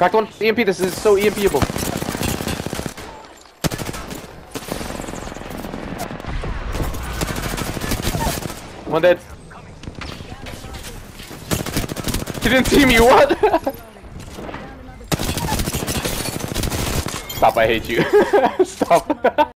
Cracked one. EMP. This is so EMPable. One dead. He didn't see me. What? Stop. I hate you. Stop.